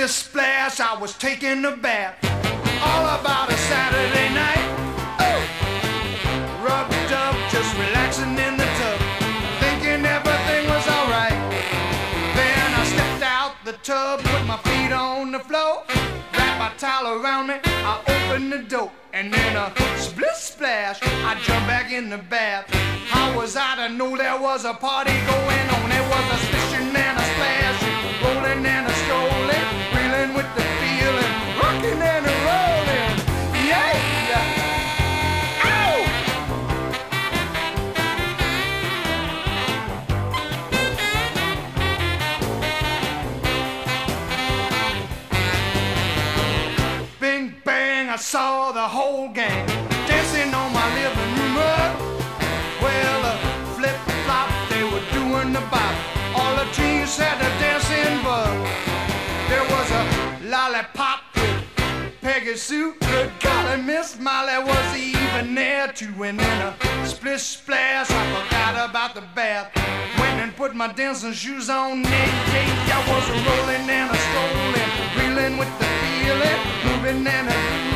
splish splash, I was taking a bath. All about a Saturday night. Oh, rubbed up, just relaxing in the tub, thinking everything was alright. Then I stepped out the tub, put my feet on the floor, wrapped my towel around me. I opened the door, and then a splish splash, I jumped back in the bath. How was I to know there was a party going on? There was a saw the whole gang dancing on my living room rug. Well, the flip flop, they were doing the bop. All the teens had a dancing bug. There was a lollipop with Peggy Sue. Good golly, Miss Molly was even there too. And then a splish splash, I forgot about the bath. Went and put my dancing shoes on. Yeah, I was rolling and a strolling, reeling with the feeling, moving and a